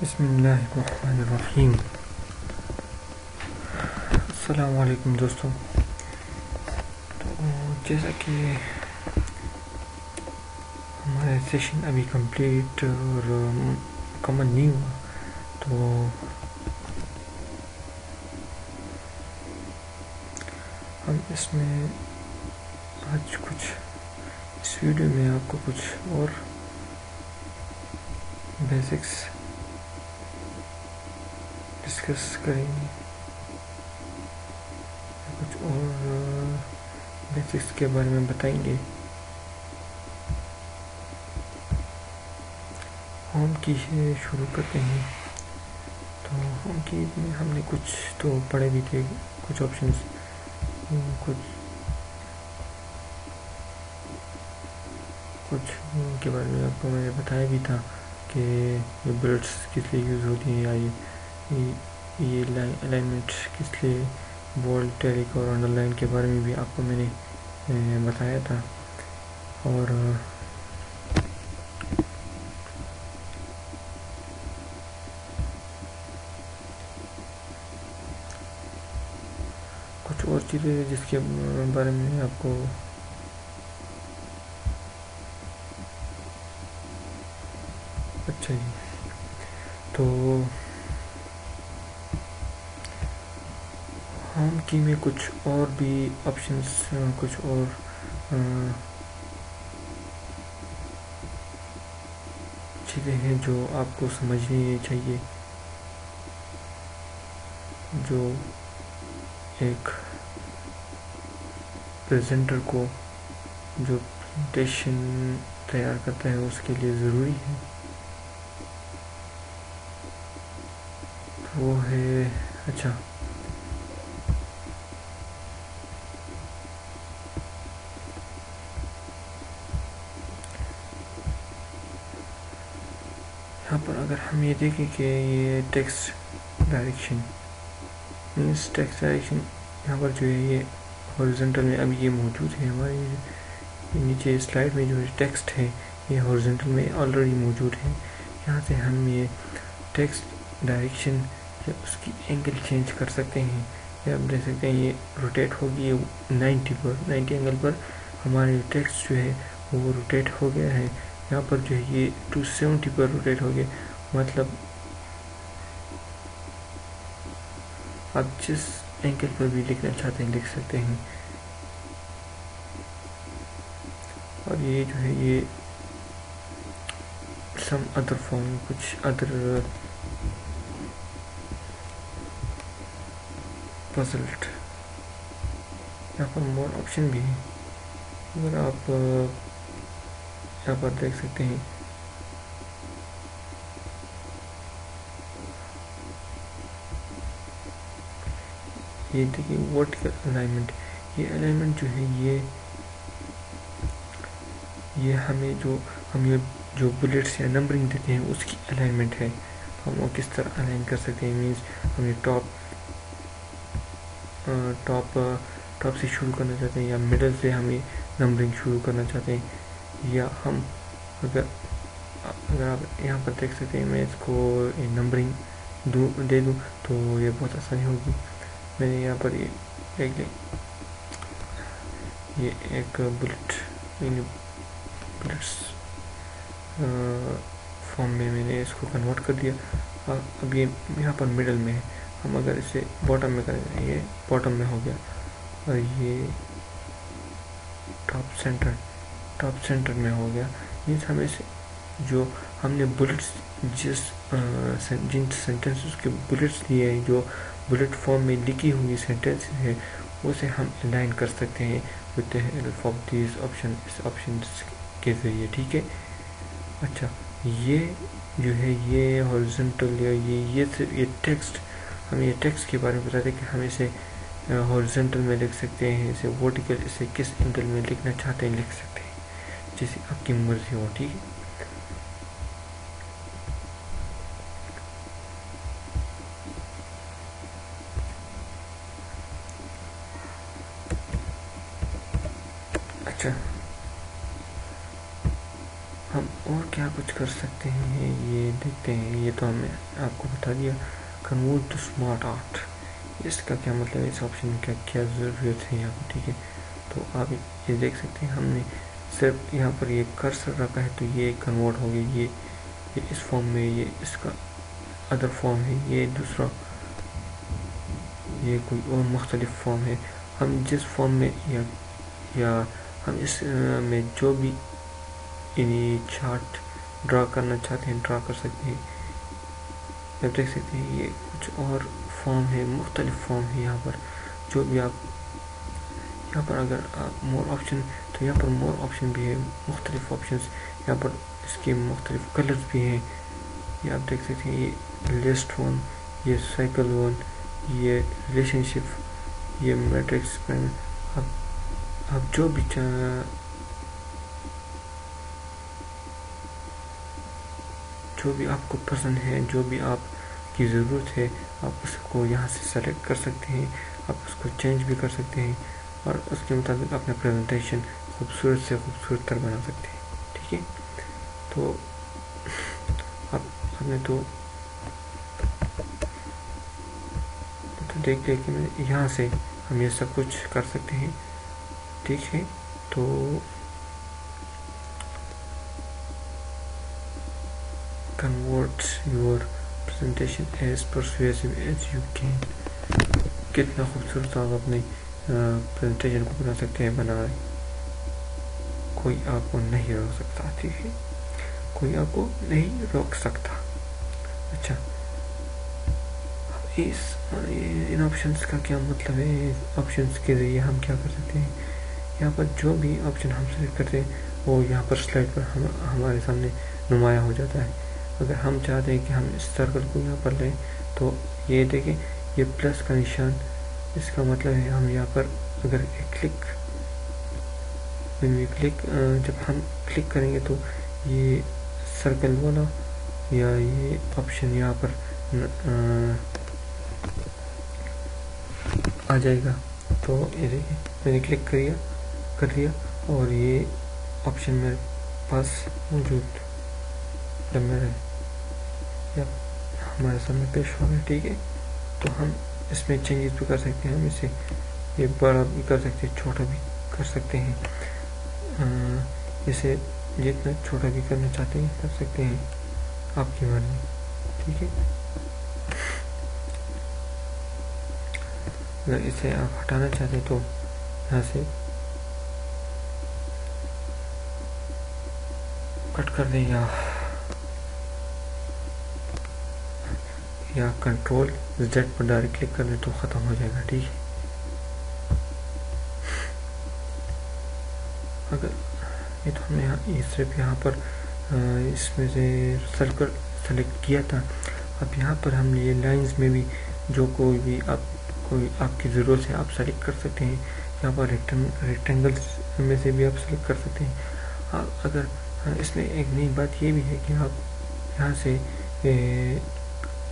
बिस्मिल्लाहिर्रहमानिर्रहीम। अस्सलाम दोस्तों। तो जैसा कि हमारा सेशन अभी कंप्लीट और मुकम्मल नहीं हुआ तो हम इसमें आज कुछ, इस वीडियो में आपको कुछ और बेसिक्स डिस्कस करेंगे। कुछ और बेसिक्स के बारे में बताएँगे। होम की से शुरू करते हैं। तो होम की में हमने कुछ तो पढ़े भी थे, कुछ ऑप्शंस कुछ कुछ के बारे में आपको मैंने बताया भी था कि ये बुलेट्स किस लिए यूज़ होती हैं या, ये ये अलाइनमेंट किस लिए बोल्ड टेरिक और अंडरलाइन के बारे में भी आपको मैंने बताया था। और कुछ और चीज़ें जिसके बारे में आपको अच्छा जी तो होम की में कुछ और भी ऑप्शंस कुछ और चीज़ें हैं जो आपको समझनी चाहिए। जो एक प्रेजेंटर को जो प्रेजेंटेशन तैयार करता है, उसके लिए ज़रूरी है। वो है अच्छा। यहाँ पर अगर हम ये देखें कि ये text direction means text direction यहाँ पर जो है ये हॉरिजेंटल में अभी ये मौजूद है हमारे नीचे स्लाइड में जो है टेक्स्ट है, ये हॉरिजेंटल में ऑलरेडी मौजूद है। यहाँ से हम ये टेक्स्ट डायरेक्शन या उसकी एंगल चेंज कर सकते हैं। या आप देख सकते हैं ये रोटेट होगी, ये 90 पर 90 एंगल पर हमारे टेक्स्ट जो है वो रोटेट हो गया है। यहाँ पर जो है ये 270 पर रोटेट हो गया। मतलब आप जिस एंगल पर भी लिखना चाहते हैं, लिख सकते हैं। और ये जो है ये सम अदर फॉर्म कुछ अदर पजल्ट यहाँ पर मोर ऑप्शन भी है। अगर आप यहाँ पर देख सकते हैं। ये देखिए वर्टिकल अलाइनमेंट ये अलाइनमेंट जो है, ये ये हमें जो, हम ये जो बुलेट्स या नंबरिंग देते हैं, उसकी अलाइनमेंट है। हम वो किस तरह अलाइन कर सकते हैं? मीन्स हम टॉप टॉप टॉप से शुरू करना चाहते हैं या मिडल से हमें नंबरिंग शुरू करना चाहते हैं। या हम अगर अगर आप यहाँ पर देख सकते हैं, मैं इसको नंबरिंग दूँ, दे दूँ तो ये बहुत आसानी होगी। मैंने यहाँ पर ये लें, ये एक बुलेट बुलेट्स फॉर्म में मैंने इसको कन्वर्ट कर दिया। अब ये यहाँ पर मिडल में है। हम अगर इसे बॉटम में करें, ये बॉटम में हो गया। और ये टॉप सेंटर टॉप सेंटर में हो गया। मीन्स हमें से जो हमने बुलेट्स जिस जिन सेंटेंसेस के बुलेट्स लिए हैं, जो बुलेट फॉर्म में लिखी हुई सेंटेंस है, उसे हम अलाइन कर सकते हैं with help of this option इस ऑप्शन के ज़रिए, ठीक है? अच्छा ये जो है, ये हॉरिजॉन्टल या ये ये सिर्फ़ ये टेक्स्ट हम ये टेक्स्ट के बारे में बताते हैं कि हम इसे हॉरिजॉन्टल में लिख सकते हैं, इसे वर्टिकल इसे किस एंगल में लिखना चाहते हैं, लिख सकते हैं। जैसे आपकी मर्ज़ी हो, ठीक है? अच्छा। हम और क्या कुछ कर सकते हैं? ये देखते हैं। ये तो हमने आपको बता दिया। Convert to smart art. इसका क्या मतलब है? इस ऑप्शन का क्या ज़रूरत है यहाँ पर ठीक है? तो आप ये देख सकते हैं। हमने सिर्फ़ यहाँ पर ये कर्सर रखा है तो ये कन्वर्ट हो गया, ये ये इस फॉर्म में, ये इसका अदर फॉर्म है, ये दूसरा, ये कोई और मुख्तलिफ़ फॉर्म है। हम जिस फॉर्म में या या हम इस में जो भी यानी चार्ट ड्रा करना चाहते हैं ड्रा कर सकते हैं, आप देख सकते हैं, ये कुछ और फॉर्म है, मुख्तलिफ़ फॉर्म है यहाँ पर। जो भी आप, यहाँ पर अगर आप मोर ऑप्शन तो यहाँ पर मोर ऑप्शन भी है, मुख्तलिफ़ ऑप्शन यहाँ पर इसके मुख्तलिफ़ कलर्स भी हैं। ये आप देख सकते हैं, ये लिस्ट वन ये साइकिल वन ये रिलेशनशिप ये मैट्रिक्स पेन अब अब जो भी जो भी आपको पसंद है, जो भी आपकी ज़रूरत है, आप उसको यहाँ से सेलेक्ट कर सकते हैं। आप उसको चेंज भी कर सकते हैं और उसके मुताबिक अपना प्रेजेंटेशन खूबसूरत से खूबसूरत तर बना सकते हैं, ठीक है? तो आप आपने तो तो देख लिया कि मैं यहाँ से हम ये सब कुछ कर सकते हैं, ठीक है? तो convert your presentation as persuasive as you can. कितना खूबसूरत आप अपने प्रेजेंटेशन को बना सकते हैं, बना कोई आपको नहीं रोक सकता, ठीक है? कोई आपको नहीं रोक सकता। अच्छा। इस, इन ऑप्शंस का क्या मतलब है? ऑप्शंस के ज़रिए हम क्या कर सकते हैं? यहाँ पर जो भी ऑप्शन हम सेलेक्ट करते हैं, वो यहाँ पर स्लाइड पर हम, हमारे सामने नुमाया हो जाता है। अगर हम चाहते हैं कि हम इस सर्कल को यहाँ पर लें तो ये देखें, ये प्लस का निशान, इसका मतलब है हम यहाँ पर अगर एक क्लिक क्लिक जब हम क्लिक करेंगे तो ये सर्कल वाला या ये ऑप्शन यहाँ पर आ, आ जाएगा। तो ये देखिए मैंने क्लिक करिया कर दिया और ये ऑप्शन मेरे पास मौजूद जब मेरे या हमारे सामने पेश हो गया ठीक है? तो हम इसमें चेंजेस भी कर सकते हैं हम इसे ये बड़ा भी कर सकते हैं छोटा भी कर सकते हैं। इसे जितना छोटा भी करना चाहते हैं, कर सकते हैं आपकी मर्ज़ी ठीक है? अगर इसे आप हटाना चाहते हैं तो यहाँ से कट कर दें या या कंट्रोल जेड पर डायरेक्ट क्लिक कर दें तो ख़त्म हो जाएगा। ठीक है? अगर ये तो हमने ये सिर्फ़ यहाँ पर इसमें से सर्कल सेलेक्ट किया था। अब यहाँ पर हम ये लाइंस में भी जो कोई भी आप कोई आपकी ज़रूरत है, आप सेलेक्ट कर सकते हैं। यहाँ पर रेक्टेंगल्स में से भी आप सेलेक्ट कर सकते हैं। आप अगर इसमें एक नई बात ये भी है कि आप यहाँ से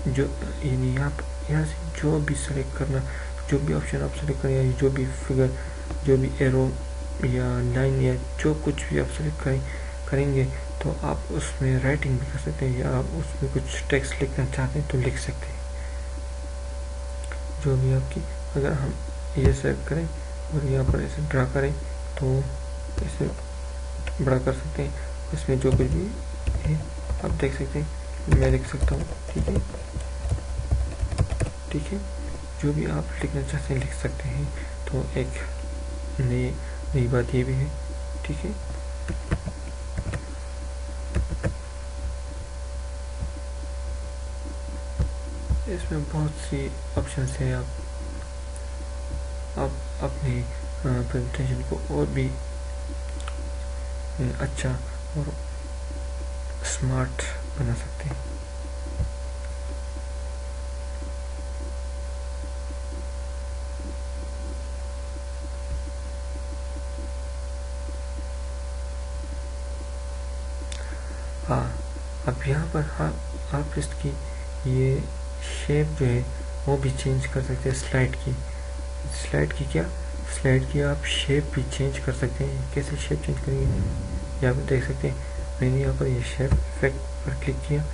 जो, यानी यहाँ यहाँ से जो भी सेलेक्ट करना, जो भी ऑप्शन आप सेलेक्ट करें जो भी फिगर जो भी एरो या लाइन या जो कुछ भी आप सेलेक्ट करें, करेंगे तो आप उसमें राइटिंग भी कर सकते हैं या आप उसमें कुछ टेक्स्ट लिखना चाहते हैं तो लिख सकते हैं। जो भी आपकी, अगर हम ये सेलेक्ट करें और यहाँ पर इसे ड्रा करें तो इसे बड़ा कर सकते हैं। इसमें जो कुछ भी है, आप देख सकते हैं। मैं लिख सकता हूँ, ठीक है? ठीक है? जो भी आप लिखना चाहते हैं, लिख सकते हैं। तो एक नई नई बात ये भी है, ठीक है? इसमें बहुत सी ऑप्शन हैं, आप आप अपनी प्रेजेंटेशन को और भी अच्छा और स्मार्ट बना सकते हैं। हाँ अब यहाँ पर आप आप इसकी ये शेप जो है, वो भी चेंज कर सकते हैं स्लाइड की। स्लाइड की क्या? स्लाइड की आप शेप भी चेंज कर सकते हैं। कैसे शेप चेंज करेंगे? यहाँ पर देख सकते हैं। मैंने यहाँ पर ये शेप इफ़ेक्ट पर क्लिक किया।